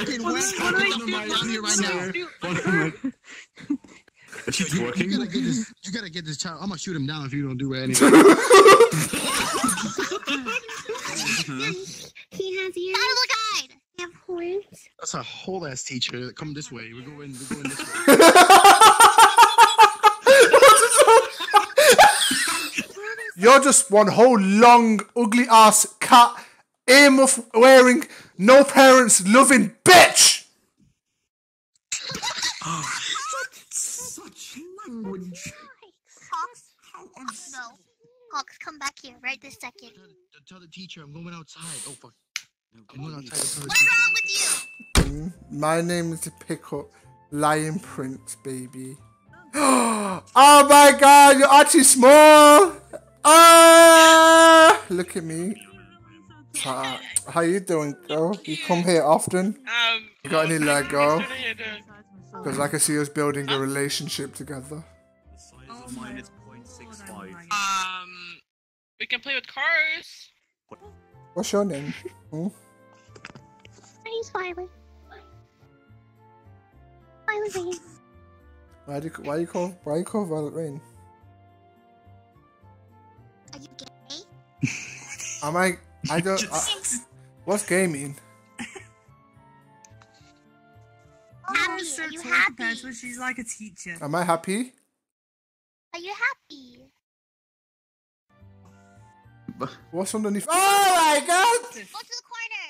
fucking wet. What do I I'm do? out here right now. She's You, you working. gotta get this. You gotta get this child. I'm gonna shoot him down if you don't do it anyway. He has ears. Follow the guide. They have horns. That's a whole ass teacher. Come this way. We're going. We're going this way. You're just one whole long, ugly ass cat, earmuff wearing, no parents loving bitch! Such language. Hawks. No. Hawks, come back here right this second. Tell, tell the teacher I'm going outside. Oh fuck. I'm going outside. What's wrong with you? My name is the Pickup Lion Prince, baby. oh my god, you're actually small! Ah! Look at me. Ah, how you doing, girl? You come here often? Um, You got any Lego? what are you doing? Because I can see us building a relationship together. The size of mine is 0.65. Um, we can play with cars. What's your name? Hmm? My name's Violet. Violet Rain. Why do you, why you call why you call Violet Rain? Are you gay? Am I? I don't. I, what's gay mean? Happy? so Are you happy? to She's like a teacher. Am I happy? Are you happy? What's underneath? Oh my god! Go to the corner.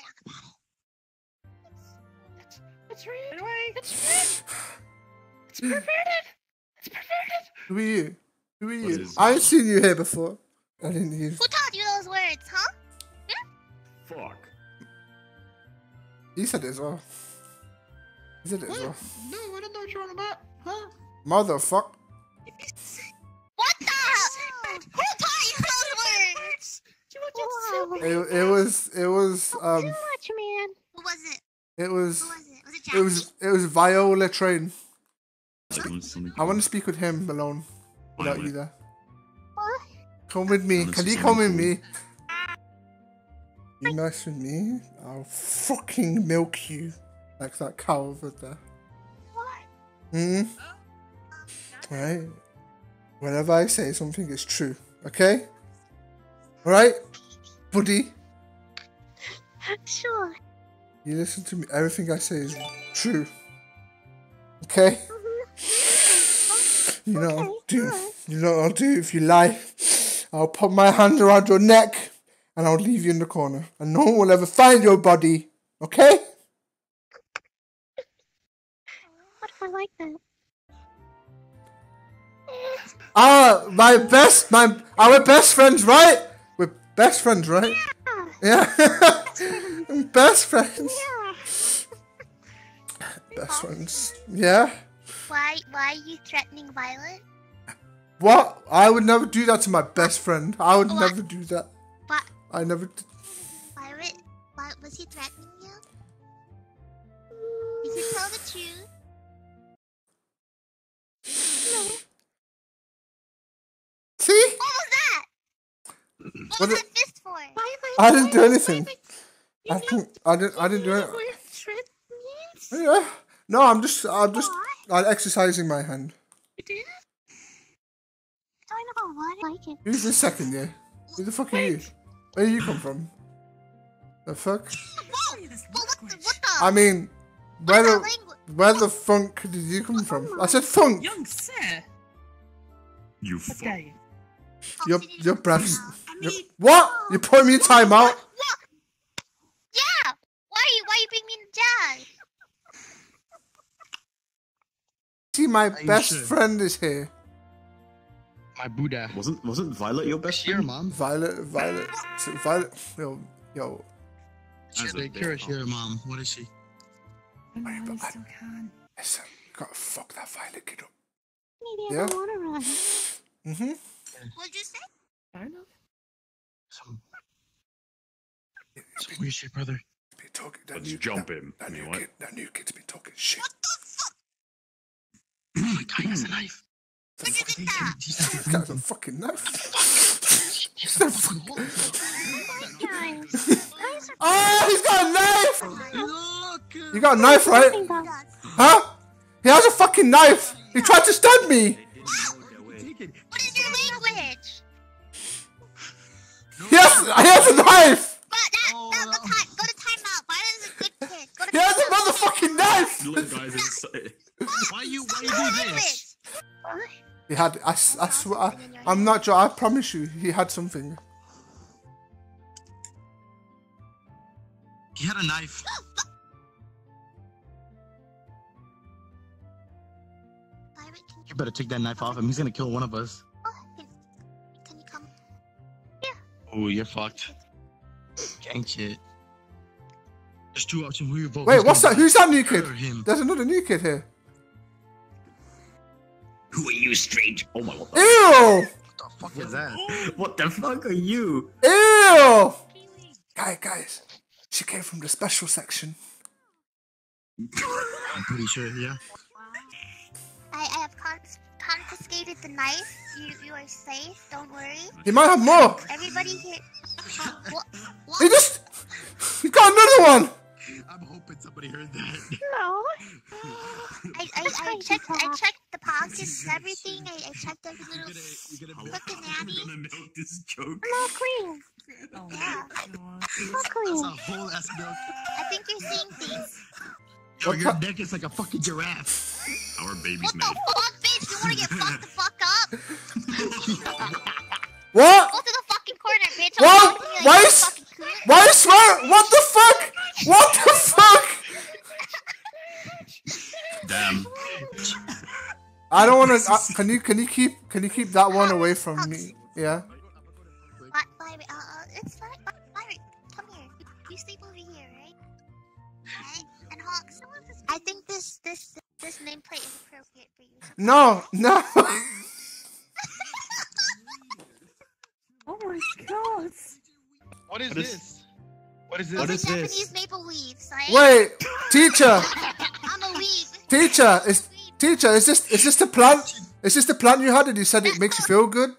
It's red. Anyway, it's It's perverted. It's perverted. Who are you? Who are you? I ain't seen you here before. I didn't hear. Who taught you those words, huh? Fuck. He said it as. He said it as. No, I don't know what you're on about. Huh? Motherfuck. What the? Who taught you those words? Wow. It, it was it was um. Too much, man. Who was it? it was Who was it? Was it it was it was Viola Train. I want to speak with him alone without you there. What? Come with me. Can you come with me? You nice with me? I'll fucking milk you like that cow over there. What? Hmm. Right. Whenever I say something, it's true. Okay. All right, buddy. Sure. You listen to me. Everything I say is true. Okay. You know what I'll do. You know what I'll do if you lie. I'll put my hand around your neck and I'll leave you in the corner, and no one will ever find your body. Okay? What if I like that? Ah, my best, my our best friends, right? We're best friends, right? Yeah. best friends. Yeah. Best friends. Yeah. Why? Why are you threatening Violet? What? I would never do that to my best friend. I would What? never do that. What? I never. d- Violet? Why was he threatening you? You can tell the truth. No. See? What was that? What What was that fist for? Why am I I didn't do anything. I didn't. I didn't. I didn't do it. Yeah. No, I'm just. I'm just. I'm exercising my hand. Talking about what? I like it. Who's the second year? Who the fuck are you? Where do you come from? The fuck? Well, what the? What the? I mean, where the language? where the funk did you come from? I said funk. Young sir. You fuck. Okay. Your your breaths. your- what? You put me in timeout? What? Yeah. Why? you- Why you bring me in jazz? See, my you best should. friend is here. My Buddha. Wasn't wasn't Violet your best Here, friend? mom. Violet, Violet, Violet. Yo, yo. As a Take bit care of of- here, mom. What is she? I know, but you still can. Listen, you gotta fuck that Violet kid up. Maybe I Yeah? don't want to run. Mm-hmm. What'd you say? Fair enough. Some, some weird shit, brother. Be talking. That Let's new, jump that, him. That You new know what? kid. That new kid's been talking shit. What the fuck? Oh my god, he has a knife. The Where'd you fuck- get that? He's not This guy's a fucking knife. He's not fucking hole. Guys. Guys Oh, he's got a knife! Look! You got a knife, right? Nothing though. Does. Huh? He has a fucking knife. He tried to stab me. Take it. What is your language? He has, he has a knife. He had. I, I swear. I, I'm not. I promise you. He had something. He had a knife. You, better take that knife off him. He's gonna kill one of us. oh, can, can you come? Oh, you're fucked. Gang shit. There's two options. Who you vote? Wait, Who's what's that? Who's that new kid? Him? There's another new kid here. Who are you, strange? Oh my, what the, Ew! What the fuck is that? what the fuck are you? Ew! Guys, guys. She came from the special section. I'm pretty sure, yeah. I, I have cons- confiscated the knife. You, you are safe. Don't worry. He might have more. Everybody here. Huh, what? He just. He got another one. I'm hoping somebody heard that. No. I, I, I checked. I checked the pockets, everything. I, I checked every You're little. gonna, you're gonna Look at Nanny. I'm gonna milk this joke. No clean. Oh Yeah. my god. No That's clean. a whole ass milk. I think you're seeing things. Yo, your ti- neck is like a fucking giraffe. Our baby's What made. the fuck, bitch? You wanna get fucked the fuck up? What? Go to the fucking corner, bitch. What? I'm talking Why like is- you fucking. Why you swear? What the fuck? What the fuck? Damn. I don't want to. Uh, can you can you keep can you keep that one away from me? Yeah. Why, why, uh, uh, it's fine. Why, why, come here. You, you sleep over here, right? Right? And Hawks, I think this this this nameplate is appropriate for you. No, no. Oh my god. What is What is- this? What is this? are is this? Japanese maple leaves, right? Wait, teacher, I'm a leaf. teacher, is teacher, is this is this the plant? Is this the plant you had and you said it makes you feel good?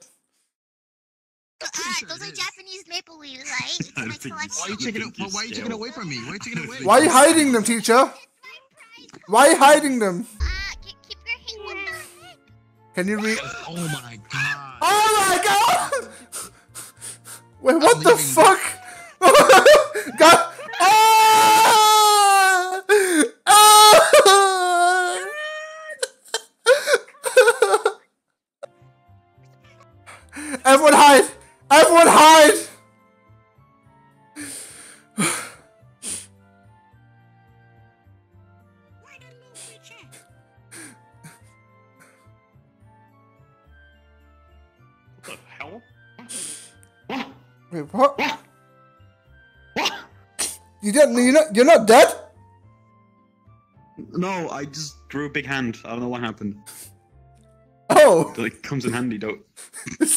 Alright, those are Japanese maple leaves, right? It's I my think you Why are you taking think it? you Why are you taking away from me? Why are you taking away? Why are you hiding them, teacher? Why are you hiding them? Ah, keep, keep your hand. What the? Can you read? Oh my god. Oh my god! Wait, what the leaving. fuck? God! Ah! Ah! Everyone hide! Everyone hide! What the hell? Wait, what? You didn't? You're not? You're not dead? No, I just drew a big hand. I don't know what happened. Oh. Like, comes in handy, though.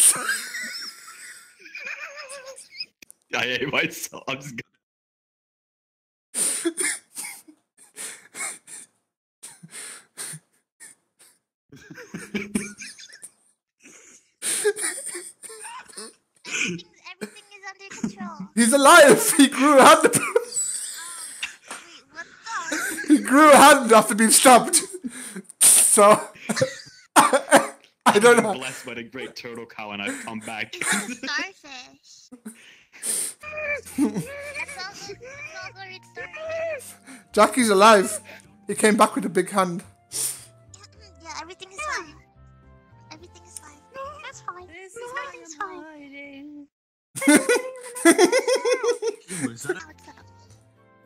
I hate myself. I'm just gonna. Everything's, everything is under control. He's alive. He grew a hand. Wait, what the? He grew a hand after being stabbed. So I don't know. Blessed by the great turtle cow, and I've come back. Starfish. That's also, that's also a starfish. Jackie's alive. He came back with a big hand. Yeah, everything is fine. Everything is fine. That's fine. This No, is why it's fine. hiding. Is that Now?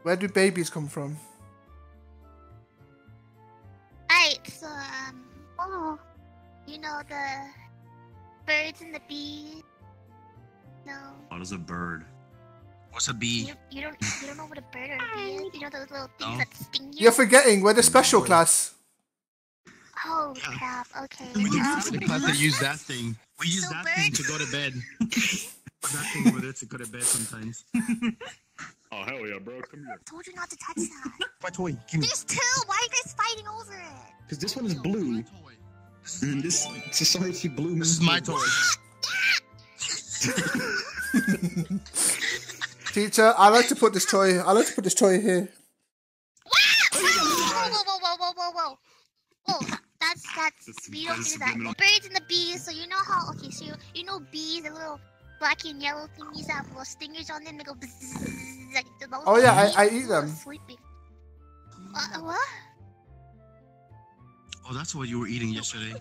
Where do babies come from? Birds and the bees? No. What is a bird? What's a You, bee? you don't you don't know what a bird or a bee is? You know those little things No. that sting you? You're forgetting we're the special class. Oh crap, okay. We um, didn't plan to use that thing. We use So that thing to go to bed. that thing over there to go to bed sometimes. Oh hell yeah, bro! Come here. I told you not to touch that. My toy. Give me. There's two! Why are you guys fighting over it? Because this one is blue, This and this society blue. This is my toy. Teacher, I like to put this toy. I like to put this toy here. whoa, whoa, whoa, whoa, whoa, whoa. Whoa, that's that's This- we don't do that. The birds and the bees. So you know how? Okay, so you, you know bees, the little black and yellow thingies that have little stingers on them. They go. Bzzz, like those Oh, yeah, I- I eat them. Sleeping. Uh, what? Oh, that's what you were eating yesterday.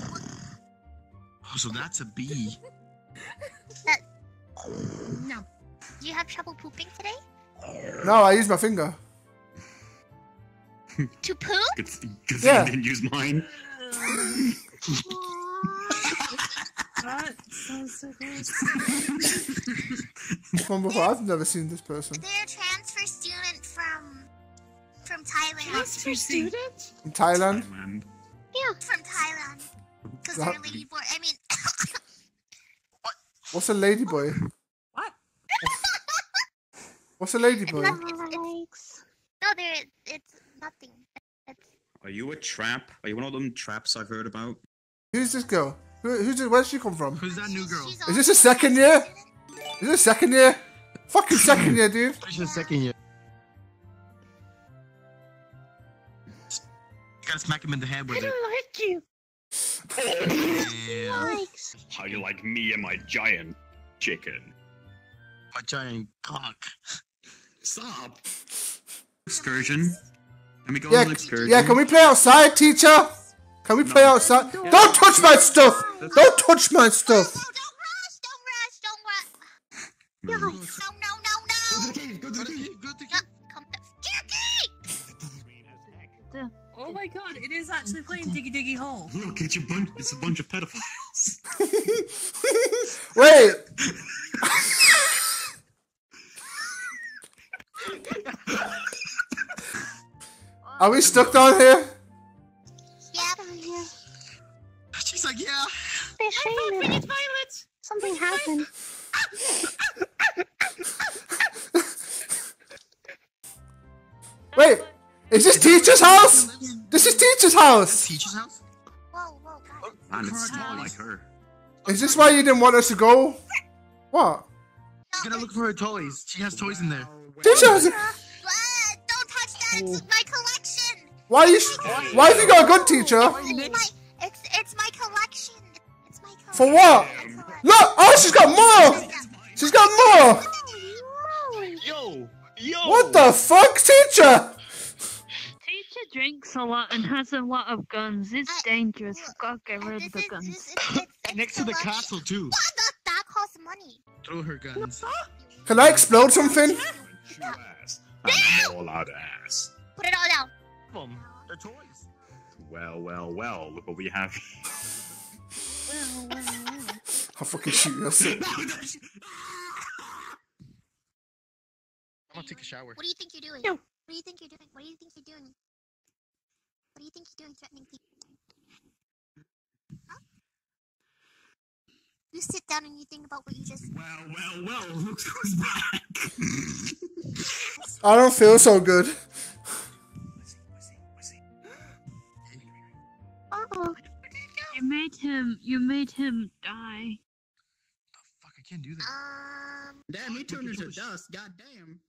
Oh, so that's a bee. No. Do you have trouble pooping today? No, I use my finger. To poop? Good, good Yeah. thing I didn't use mine. That's so so gross. From before, I've never seen this person. They're a transfer student from from Thailand. Transfer student? From Thailand. Thailand. Yeah, from Thailand. Because they're That- lady boy. I mean, what? What's a ladyboy? What? What's a ladyboy? It's, it's, no, they're it's nothing. It's Are you a trap? Are you one of them traps I've heard about? Who's this girl? Who, who's this, where's she come from? Who's that new girl? Is this a second year? student. Is this a second year? Fucking second year, dude. She's in second year. Gotta smack him in the head I with it. don't like you. Yeah. How you like me and my giant chicken? My giant cock. Stop. Excursion. Can we go Yeah, on an excursion? yeah, can we play outside, teacher? Can we play No. outside? Don't touch my stuff! Don't touch my stuff! No, don't rush, don't rush, don't rush. No, no, no, no, no. Go to the cave, go to the No, cave. come to Jackie! Oh my god, it is actually playing Diggy Diggy Hole. Look, it's a bunch. It's a bunch of pedophiles. Wait! Are we stuck down here? Yeah. She's like, yeah. They're saying that Violet! something happened. Wait! Is this teacher's house? This is teacher's house! Teacher's house? Whoa, whoa, guys. And it's not like her. Is this why you didn't want us to go? What? You gotta look for her toys. She has toys in there. Teacher has Uh, don't touch that. It's my collection. Why you? Why have you got a gun, teacher? It's my, it's, it's my collection. It's my collection. For what? Look! Oh, she's got more! She's got more! Yo! Yo! What the fuck, teacher? Teacher drinks a lot and has a lot of guns. It's I- dangerous. look, Gotta get rid of the is- guns. this- it's- it's- it's Next to the collection. castle, too. What? That, that costs money. Throw her guns. Can I explode something? Chew ass. I'm all out ass. Put it all down. Them. They're toys. Well, well, well. Look what we have. Well, well, well. I'll fucking shoot you. I'm gonna take a shower. What do you think you're doing? No. What do you think you're doing? What do you think you're doing? What do you think you're doing threatening people? Huh? You sit down and you think about what you just well, well, well. Look who's back. I don't feel so good. Oh, You made him. You made him die. Oh, Fuck, I can't do that. um Damn, he turned into dust. God damn.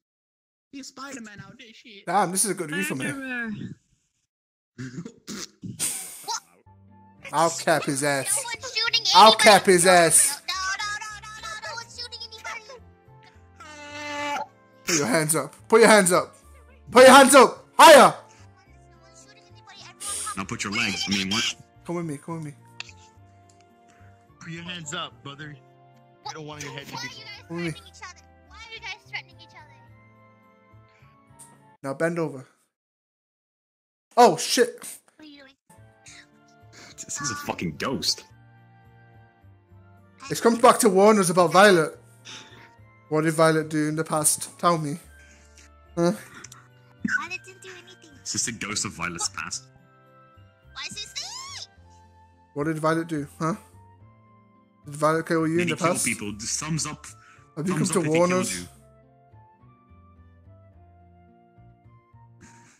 He's Spider Man out this shit. Damn, this is a good view for me. Murderer. I'll cap his ass. no one's shooting anybody. I'll cap his ass. Put your hands up. Put your hands up. Put your hands up. Higher. No one's shooting anybody. Everyone calm now put your legs. I mean, what? Come with me. Come with me. Put your hands up, brother. I don't want your head to Why be. are you guys threatening each other? Why are you guys threatening each other? Now bend over. Oh shit. What are you doing? This is a fucking ghost. It's comes back to warn us about Violet. What did Violet do in the past? Tell me. Huh? Violet didn't do anything. It's just a ghost of Violet's past. Why is saying? What did Violet do? Huh? Did Violet kill you Did in he the past? people? Just thumbs up. Have you come to up if he warn us?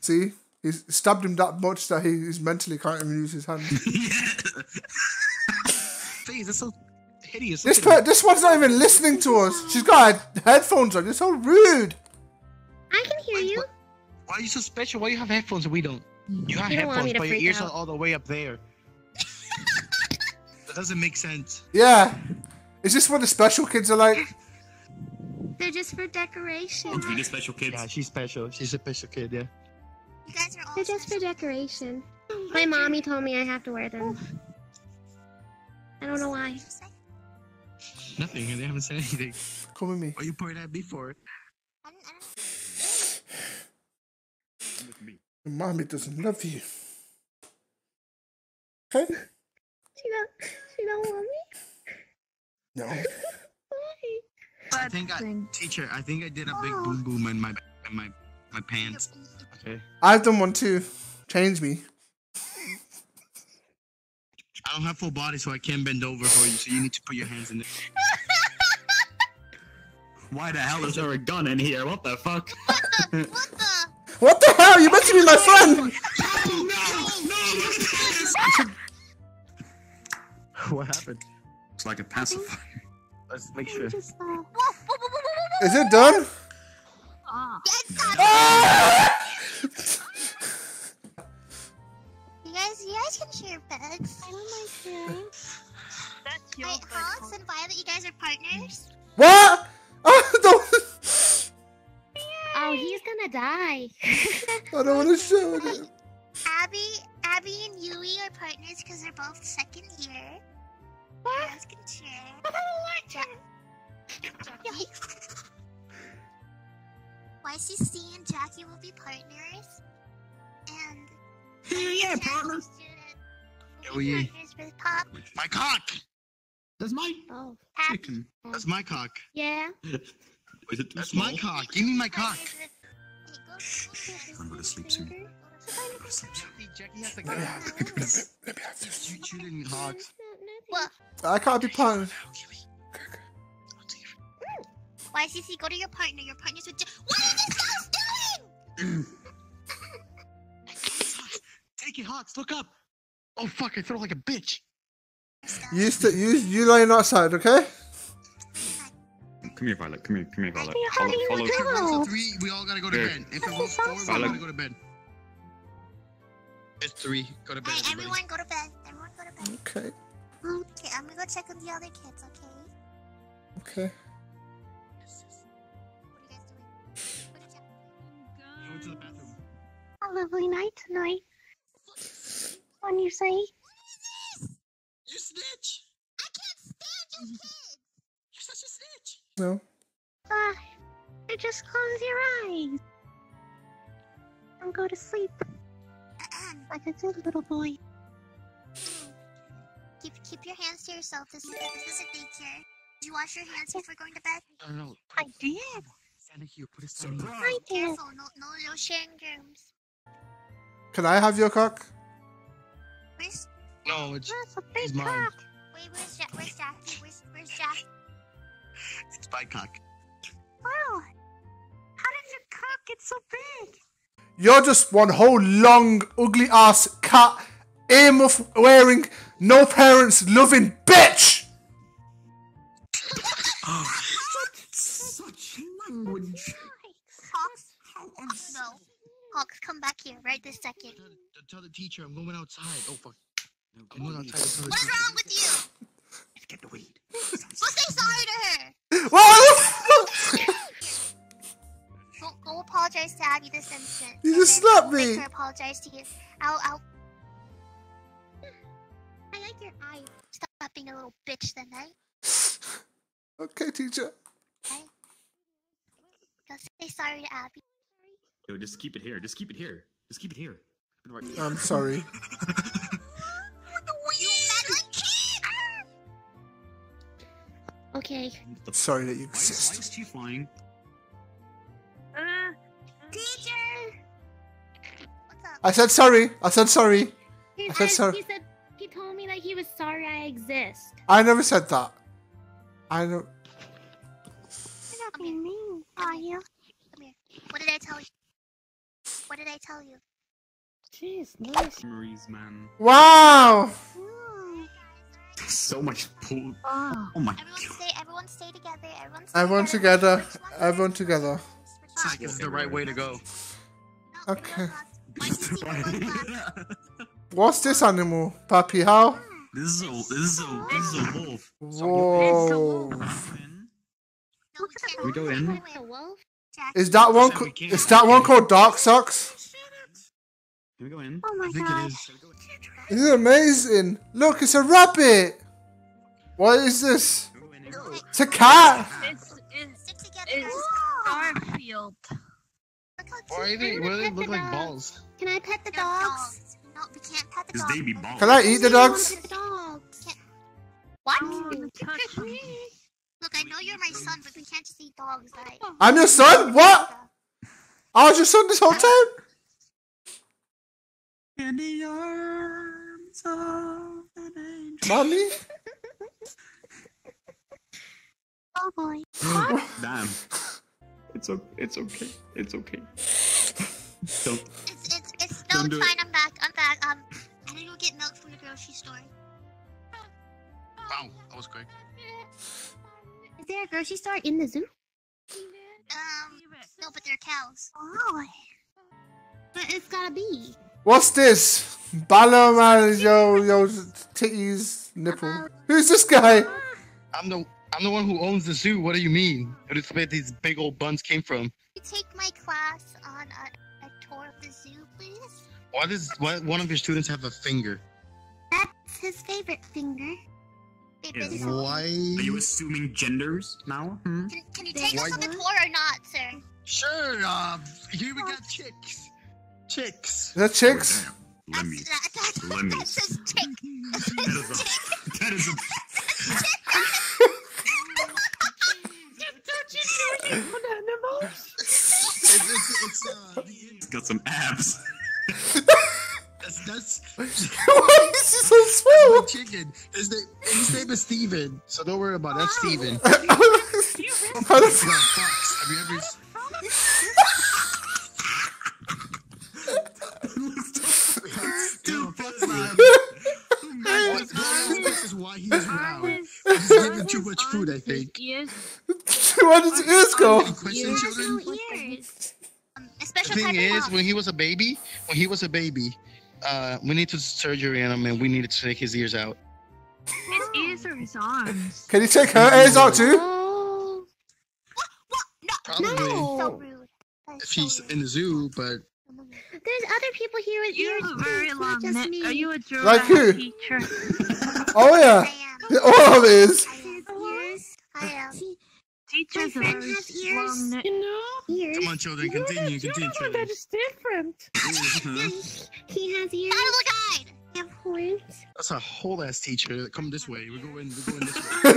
See? He's stabbed him that much that he, he's mentally can't even use his hand. yeah. Please, that's so hideous. this per- this one's not even listening to us. She's got her headphones on. You're so rude. I can hear you. Why Why are you so special? Why you have headphones and we don't? You have You headphones, but your ears out. are all the way up there. that doesn't make sense. Yeah. Is this what the special kids are like? They're just for decoration. We need special kids. Yeah, she's special. She's a special kid. Yeah. You guys are all They're just for decoration. Oh my mommy told me I have to wear them. Oh. I don't know why. Nothing. They haven't said anything. Come with me. Why you poured that before? I don't, I don't With me. Your mommy doesn't love you. Okay? She don't. She don't love me. No. Why? I think I, teacher. I think I did a big oh. boom boom in my in my my pants. Okay. I've done one too. Change me. I don't have full body, so I can't bend over for you. So you need to put your hands in there. Why the hell is there a gun in here? What the fuck? What the? What the hell? You meant to be my friend! what happened? It's like a pacifier. Let's make sure. Is it done? Ah. You guys, you guys can share beds. I don't like sharing. That's your Wait, bed, Hogs Hawk. and Violet, you guys are partners? What? Oh, don't, Oh, he's gonna die. I don't want to show it. Abby, Abby and Yui are partners because they're both second year. What? You guys can share. I don't like Jackie. YCC and Jackie will be partners. And Yeah, Jackie partner. Oh, will be yeah. partners with Pop. My cock. That's my Oh, Abby. chicken. That's my cock. yeah. Is it That's small? my cock. Give me my cock. partners with- Hey, go- go to- I'm gonna sleep soon. go to- Jackie, Jackie has a Let me gun. have this. Let me have this. You shooting hogs. I can't be partnered. YCC, go to your partner. Your partner's with. Ja- what are these guys doing? Take it, Hawks. Look up. Oh fuck! I throw like a bitch. You, st- you, you lying outside, okay? Come here, Violet. Come here. Come here, Violet. How Follow, do you follow. do If it runs to three, we all gotta go to Here. bed. If it goes four, we all gotta go to bed. It's three. Go to bed. Hey, everybody. everyone, go to bed. Everyone, go to bed. Okay. Okay, I'm gonna go check on the other kids. Okay. Okay. You- You went to the bathroom. A lovely night tonight. When you say, What is this? You snitch. I can't stand you kids. You're such a snitch. No. ah, you just close your eyes and go to sleep like a good little boy. keep keep your hands to yourself. This is this is a daycare. Did you wash your hands before going to bed? I don't know. I did. Stand here. Put it stand here. I did. Careful, no no no sharing germs. Can I have your cock? Where's No, it's That's a He's big mine. cock. wait? Where's Jack? Where's Jackie? Where's where's Jack? it's my cock. Wow. How did your cock get so big? You're just one whole long, ugly ass cat, earmuff wearing, no parents loving bitch! Such language. Hawks? No. Hawks, come back here right this second. Tell, tell the teacher I'm going outside. Oh fuck. I'm going outside. Tell the What is teacher. wrong with you? Let's get the weed. Go say sorry to her. What? Go, go apologize to Abby this instant. You just slapped me. Make her apologize to you. I'll, I'll. I like your eye. Stop being a little bitch then, eh? Okay, teacher. Go say sorry to Abby. Yo, just keep it here. Just keep it here. Just keep it here. I'm sorry. You meddling kid! Okay. Sorry that you Why, why is she flying? Uh, Teacher! What's up? I said sorry. I said sorry. He I said, said sorry. he said he told me that he was sorry I exist. I never said that. I know. I tell you? Jeez, nice. Memories, man. Wow! So much pull. oh. Oh my Everyone god. stay. Everyone stay together. Everyone. Stay Everyone together. together. Which one? Everyone together. It's like it's the right way to go. No, Okay. Why do you see the wolf? What's this animal? Puppy, how? This is a this is a this is a wolf. Whoa. We go in. Wait, wait, a wolf? Jack, Is that one? Said we ca- can't. Is that one called Dark Socks? Can we go in? Oh my I think god. it is. This is amazing. Look, it's a rabbit. What is this? Can we go in? It's a cat. It's it's Stick together. it's guys. Garfield. Look how cute Why are they? Why do they look like balls? Can I pet the They're dogs? No, we can't pet the His dogs. baby ball. Can I eat the dogs? pet the dogs. What? Oh, touch me. Look, I know you're my son, but we can't just eat dogs, right? Oh. I'm your son? What? I was your son this whole time? In the arms of an angel. Mommy? Oh boy. Damn. It's okay. It's okay. It's okay. Don't. It's it's it's no, Don't it's do it. I'm back. I'm back. Um, I need to go get milk from the grocery store. Wow, that was quick. Is there a grocery store in the zoo? Um, no, but they're cows. Oh. But it's gotta be. What's this? Ballerman, yo, yo, titties, nipple. Who's this guy? I'm the I'm the one who owns the zoo. What do you mean? Where does where these big old buns came from? You take my class on a, a tour of the zoo, please. Why does why one of your students have a finger? That's his favorite finger. Favorite Is- Why? Are you assuming genders now? Hmm? Can, can you take us on the tour or not, sir? Sure. Uh, here we got chicks. Chicks. Is that chicks? Damn. Let me. That's, that, that, Let me. that says tick. That is a. That is a. It's, it's, it's uh, the, It's got some abs. that's that's Why is he so small? my chicken. His name, his name is Steven, so don't worry about it. That's Steven. How the Yeah, f- Fox. Have you ever? Dude, This is why he's around. He's giving too much food, I think. Yes. Where does his ears go? Any questions, children? No ears. The thing is, when he was a baby, when he was a baby, uh, we need to surgery on him, and we needed to take his ears out. His ears or his arms. Can you take her ears out too? Oh. Probably so No. rude. That is if so he's rude. in the zoo, but There's other people here with You ears. have a too, very it's long just neck. me. Are you a giraffe Like who? teacher? Oh I yeah. am. All of it is. I His am. ears. I am. He, Teachers My have very has ears. long neck. You know? ears. come on, children, continue, continue, children. That is different. Mhm. He has ears. Out of the guide. Have horns. That's a whole ass teacher. Come this way. We're going. We're going this way.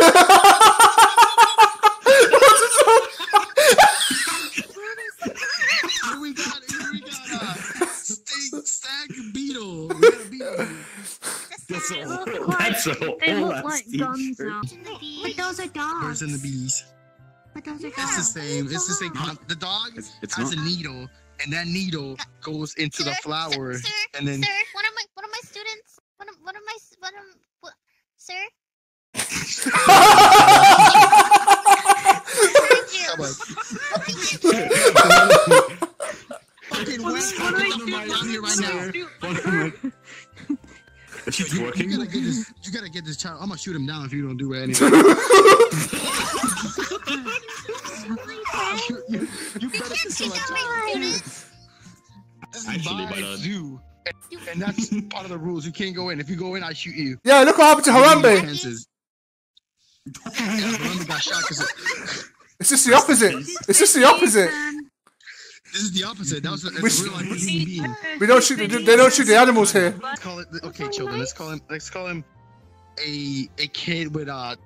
Here we got. Here we got. Uh, stag, stag beetle. We got a beetle. That's They a look whole. like- That's a whole. They look like t-shirt. guns though. In the But those are dogs. Birds and the bees. But those are It's dogs. the same. It's the same. con- The dog It's, it's has not. a needle, and that needle goes into the flower, Sir, sir, and then sir, one of my one of my students, one of one of my one of what, sir. Come on. Thank you. fucking What West do I Coast down here right now. One of If she's You, you working. gotta get this. You gotta get this child. I'm gonna shoot him down if you don't do it anyway. you, you, you We better can't kill take that out child. my students. This is Actually, my my lord. Uh, zoo, and, and that's part of the rules. You can't go in. If you go in, I shoot you. Yeah, look what happened to Harambe. Yeah, Harambe got shot 'cause of- It's just the opposite. It's just the opposite. This is the opposite. That was a, Which- a real life human being. We don't shoot. the- They don't shoot the animals here. Let's call it. Okay, children. Let's call him. Let's call him a a kid with uh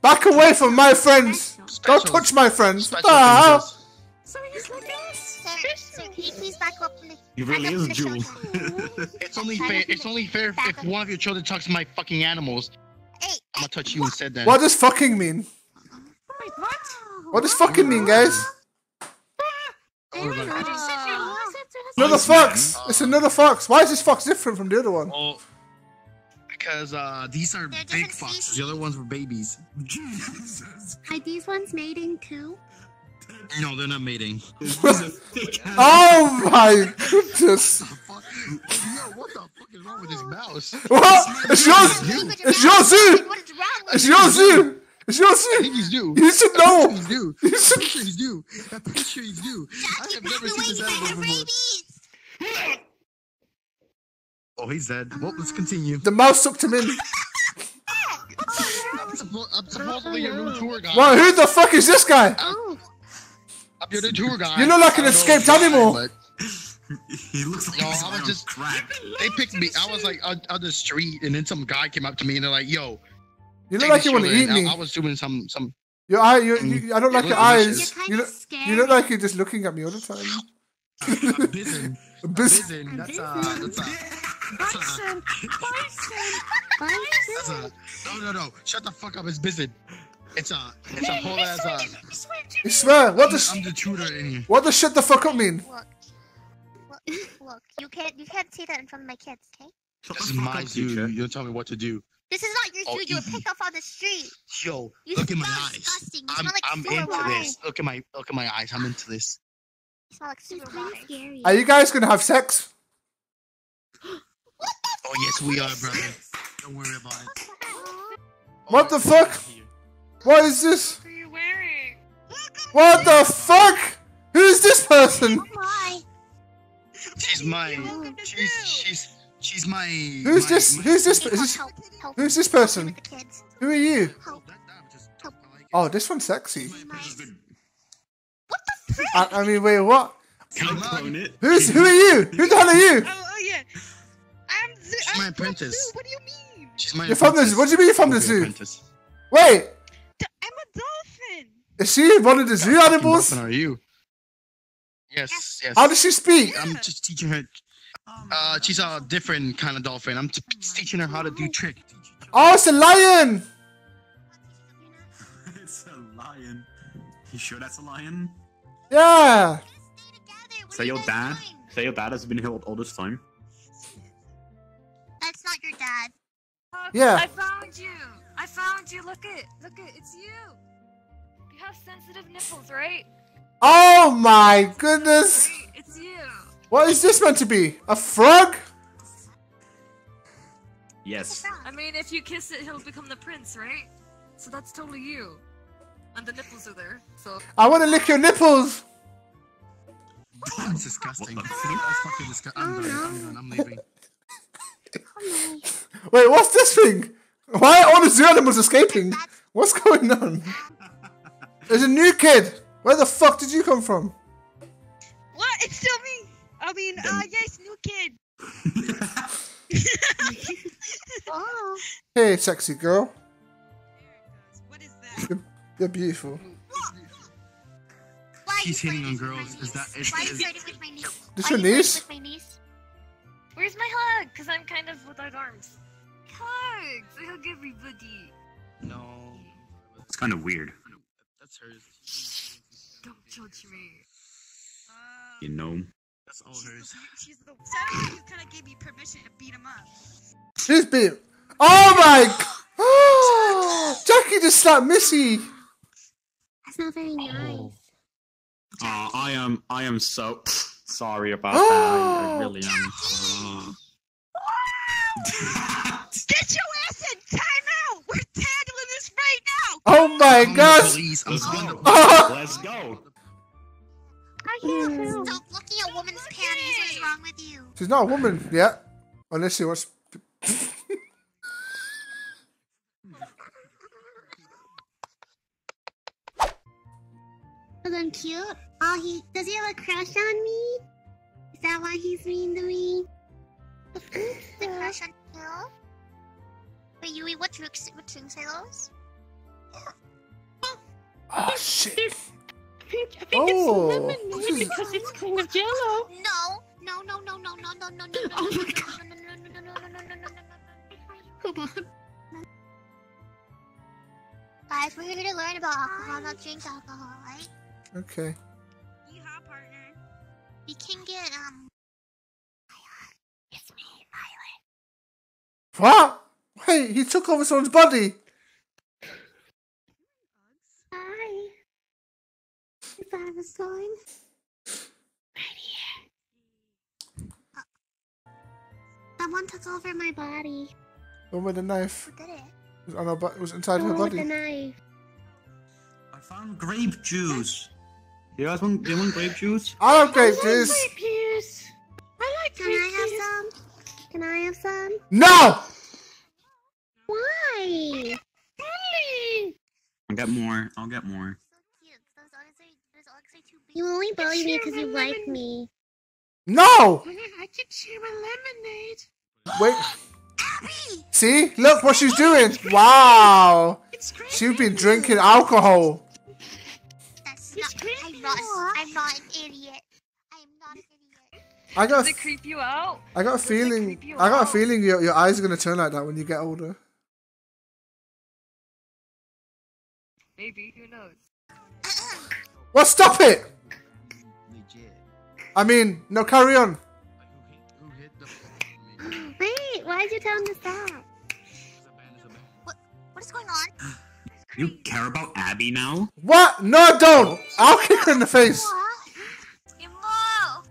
Back away from my friends. Don't touch my friends. special Ah. things. Sir, sir, can you please back up? from the- He really is from the Jewel. It's only fair. It's only fair if, if one of your children touches my fucking animals. Hey, I'm gonna touch you instead. Then. What does fucking mean? Wait, what? What does fucking mean, guys? Don't worry about it. Another fox. It's another fox. Why is this fox different from the other one? Well, because uh, these are They're big foxes. species. The other ones were babies. Are these ones mating too? No, they're not mating. Oh my goodness! Yo, what the fuck is wrong with this mouse? What? It's yours! It's your zoo! What is wrong with It's your zoo! It's your I zoo! think he's due. You should know! He's due. You I'm should- pretty sure he's due. I'm pretty sure he's due. I have never seen this you animal before. Oh, he's dead. Well, let's continue. The mouse sucked him in. I'm, suppo- I'm supposedly your new oh, tour guide. What? Who the fuck is this guy? Oh, I'm your new tour guide. You look like an I don't know escaped animal. but- He looks like Yo, he's I was just- crack. They picked me. I was like on, on the street, and then some guy came up to me, and they're like, "Yo, You look like you want to shoulder," eat and I, me. I was doing some some. Your eye, you, you, I don't like It your eyes. you're You look, of scary. you look like you're just looking at me all the time. A bizen. A Bis- bizen. That's a. That's a. That's a. Bison! Bison! That's a. No, no, no. Shut the fuck up. It's bizen. It's a. It's a whole ass. Uh, I swear, what I'm, does I'm the tutor in here. what does shut the fuck up mean? Look, look, look. You can't, you can't say that in front of my kids, okay? This is my zoo. You don't tell me what to do. This is not your Oh, zoo. You were easy. picked up on the street. Yo, You look at my eyes. disgusting. You I'm, like I'm into water. this. Look at my look at my eyes. I'm into this. You smell like It's kind of scary. Are you guys gonna have sex? Oh yes, we are, brother. Don't worry about it. What the oh, fuck? What is this? What are you wearing? What the fuck? Who's this person? Oh my. She's mine. She's zoo. she's she's my. Who's my- this? my- Who's this? Hey, Is this help, help, who's this person? with the kids. Who are you? Help. That- that just- I like it. Oh, this one's sexy. My- This is good. What the frick? I, I mean, wait, what? Can I clone it? Who's who are you? Who the hell are you? Oh, oh yeah. I'm the. She's I'm my apprentice. zoo. What do you mean? She's my. You're from the. apprentice. What do you mean you're from the zoo? apprentice. Wait, D- I'm a dolphin. is she one of the zoo Fucking animals? dolphin Are you? Yes, yes. How does she speak? I'm just teaching her. Uh, she's a different kind of dolphin. I'm t- teaching her how to do trick. Oh, it's a lion. it's a lion. You sure that's a lion? Yeah. Stay Say your dad. doing? Say your dad has been here all this time. That's not your dad. Yeah. I found you! I found you! Look it! Look it! It's you! You have sensitive nipples, right? Oh my goodness. Right? It's you! What is this meant to be? A frog? Yes. I mean, if you kiss it, he'll become the prince, right? So that's totally you. And the nipples are there, so. I want to lick your nipples. That's disgusting. That's fucking disgusting. I'm done. I'm done. I'm leaving. Wait, what's this thing? Why are all the zoo animals escaping? What's going on? There's a new kid. Where the fuck did you come from? What? It's still me. I mean, uh, yes, new kid. Oh. Hey, sexy girl. What is that? You're beautiful. Why are She's you hitting on girls. my Is that niece? is, Why are you is flirting with my niece? This your are you flirting niece? with my niece? Where's my hug? Because I'm kind of without arms. Hugs! I hug everybody. no. It's kind of weird. That's hers. Don't judge me. You know. That's all hers. she's the. Sounded like you kind of gave me permission to beat him up. She's beat. Oh my! g- Jackie just slapped Missy. That's not very nice. Uh, I am. I am so sorry about that. I, I really am. Uh, Get your ass in timeout. We're handling this right now. Oh my Calling gosh! police. I'm let's calling go. Oh. Let's go. Hmm. Stop looking at women's panties. What's wrong with you? She's not a woman yet. Unless she wants. I'm cute. Oh, he does he have a crush on me? Is that why he's mean to me? The crush on you? Wait, Yui, what tricks, what tricks are those? Oh shit! I think, I think Oh, it's lemon this is- because it's kind of jello. No, no, no, no, no, no, no, no, no, no, Oh no, my no, God. no, no, no, no, no, no, no, no, no, no, no. Come on. Guys, we're here to learn about alcohol, not drink alcohol, right? Okay. Yeehaw, partner. We can get um. It's me, Violet. What? Wait, he took over someone's body. Hi. thought it was going? Someone took over my body. One with a knife. Who did it? It was, on her, bo- it was inside her Someone with body. a knife. I found grape juice. You guys want, you want grape juice? I love grape juice. juice. I like grape juice. Can I have some? Can I have some? No! Why? I'll get more. I'll get more. Cute. Those eggs are, those eggs are too big. You only bully me because you like me. No! I can share my lemonade. Wait. See? Look what she's doing. Wow. She's been drinking alcohol. That's not. I'm not. I'm not an idiot. I'm not an idiot. I got. Does it creep you out? I got a feeling. I got a feeling your your eyes are gonna turn like that when you get older. Maybe. Who knows? Well, stop it. I mean, no, carry on. Wait, why did you tell him to stop? What? What is going on? You care about Abby now? What? No, I don't. I'll kick her in the face. Imo!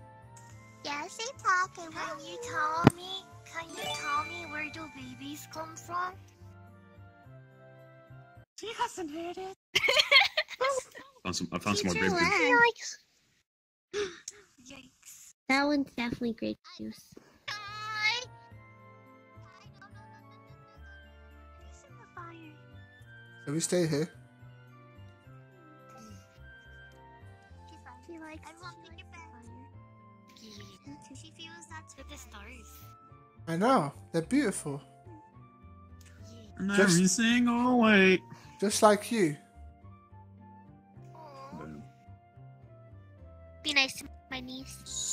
Yes, it's okay. Can you tell me? Can you tell me where do babies come from? She hasn't heard it. Found some, I found some more Teacher grape juice. Lex. Yikes. That one's definitely grape juice. I. No, no, no, no, no, no. It's in the fire. Shall we stay here? She likes. I won't make back. She feels that's with the stars. I know. They're beautiful. And Just- every single oh, way. Just like you.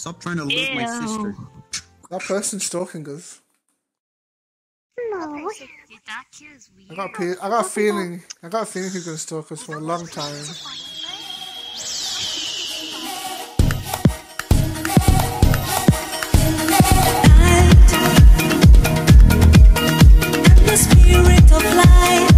Stop trying to loot my sister. That person's stalking us. No. I got, pe- I got a feeling. I got a feeling he's gonna stalk us for a long time. spirit of.